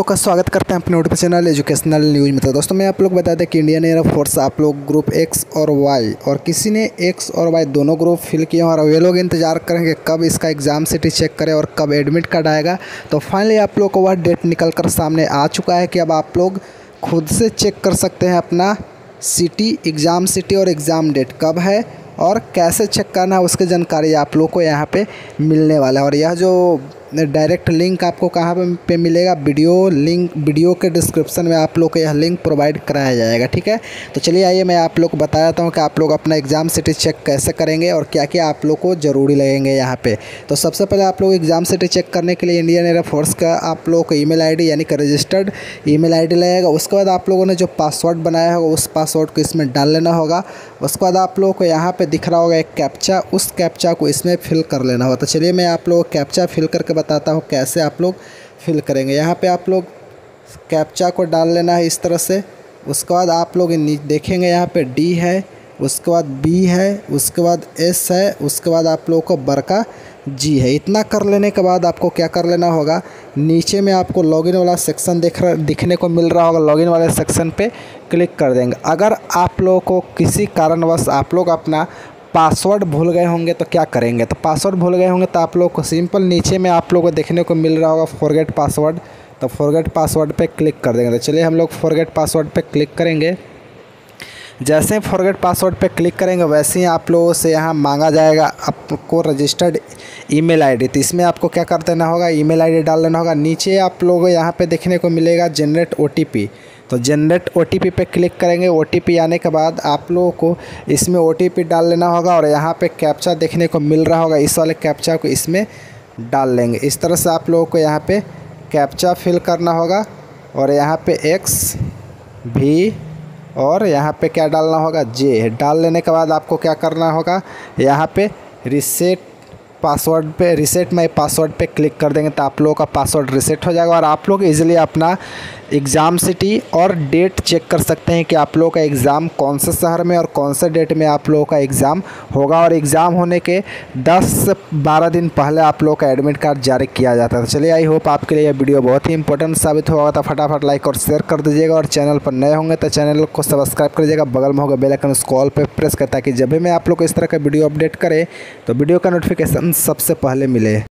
लोग का स्वागत करते हैं अपने यूट्यूब चैनल एजुकेशनल न्यूज़ में। तो दोस्तों, मैं आप लोग बता दें कि इंडियन एयर फोर्स आप लोग ग्रुप एक्स और वाई और किसी ने एक्स और वाई दोनों ग्रुप फिल किए और वे लोग इंतज़ार करेंगे कब इसका एग्ज़ाम सिटी चेक करें और कब एडमिट कार्ड आएगा। तो फाइनली आप लोग को वह डेट निकल कर सामने आ चुका है कि अब आप लोग खुद से चेक कर सकते हैं अपना सिटी एग्ज़ाम सिटी और एग्ज़ाम डेट कब है और कैसे चेक करना है, उसकी जानकारी आप लोग को यहाँ पे मिलने वाला है। और यह जो डायरेक्ट लिंक आपको कहाँ पे मिलेगा? वीडियो लिंक वीडियो के डिस्क्रिप्शन में आप लोग को यह लिंक प्रोवाइड कराया जाएगा, ठीक है? तो चलिए आइए, मैं आप लोग को बता देता हूँ कि आप लोग अपना एग्ज़ाम सिटी चेक कैसे करेंगे और क्या क्या आप लोग को ज़रूरी लगेंगे यहाँ पर तो सबसे पहले आप लोग एग्ज़ाम सिटी चेक करने के लिए इंडियन एयरफोर्स का आप लोग को ई मेल यानी कि रजिस्टर्ड ई मेल लगेगा। उसके बाद आप लोगों ने जो पासवर्ड बनाया होगा, उस पासवर्ड को इसमें डाल लेना होगा। उसके बाद आप लोगों को यहाँ पर दिख रहा होगा एक कैप्चा उस कैप्चा को इसमें फिल कर लेना होगा। तो चलिए मैं आप लोग कैप्चा फिल करके बताता हूँ कैसे आप लोग फिल करेंगे। यहाँ पे आप लोग कैप्चा को डाल लेना है इस तरह से। उसके बाद आप लोग देखेंगे यहाँ पे डी है, उसके बाद बी है, उसके बाद एस है, उसके बाद आप लोगों को बड़का जी है। इतना कर लेने के बाद आपको क्या कर लेना होगा? नीचे में आपको लॉगिन वाला सेक्शन देख रहा, दिखने को मिल रहा होगा लॉगिन वाले सेक्शन पे क्लिक कर देंगे। अगर आप लोगों को किसी कारणवश आप लोग अपना पासवर्ड भूल गए होंगे तो क्या करेंगे? तो पासवर्ड भूल गए होंगे तो आप लोग को सिंपल नीचे में आप लोग को देखने को मिल रहा होगा फॉरगेट पासवर्ड तो फॉरगेट पासवर्ड पे क्लिक कर देंगे। तो चलिए हम लोग फॉरगेट पासवर्ड पे क्लिक करेंगे। जैसे ही फॉरगेट पासवर्ड पे क्लिक करेंगे, वैसे ही आप लोगों से यहाँ मांगा जाएगा आपको रजिस्टर्ड ईमेल आईडी तो इसमें आपको क्या कर देना होगा? ईमेल आईडी डाल देना होगा। नीचे आप लोग यहाँ पे देखने को मिलेगा जनरेट ओटीपी तो जनरेट ओटीपी पे क्लिक करेंगे। ओटीपी आने के बाद आप लोगों को इसमें ओटीपी डाल लेना होगा और यहाँ पे कैप्चा देखने को मिल रहा होगा। इस वाले कैप्चा को इसमें डाल लेंगे। इस तरह से आप लोगों को यहाँ पे कैप्चा फिल करना होगा और यहाँ पे एक्स भी और यहाँ पे क्या डालना होगा? जे डाल लेने के बाद आपको क्या करना होगा? यहाँ पे रिसेट पासवर्ड पे रिसेट माई पासवर्ड पे क्लिक कर देंगे तो आप लोगों का पासवर्ड रिसेट हो जाएगा और आप लोग इजीली अपना एग्ज़ाम सिटी और डेट चेक कर सकते हैं कि आप लोगों का एग्ज़ाम कौन से शहर में और कौन से डेट में आप लोगों का एग्ज़ाम होगा। और एग्ज़ाम होने के 10 से 12 दिन पहले आप लोगों का एडमिट कार्ड जारी किया जाता है। तो चलिए आई होप आपके लिए यह वीडियो बहुत ही इंपॉर्टेंट साबित होगा। तो फटाफट लाइक और शेयर कर दीजिएगा और चैनल पर नए होंगे तो चैनल को सब्सक्राइब कर दीजिएगा बगल में होगा बेलाइकन उस कॉल पर प्रेस कर ताकि जब भी मैं आप लोग को इस तरह का वीडियो अपडेट करें तो वीडियो का नोटिफिकेशन सबसे पहले मिले।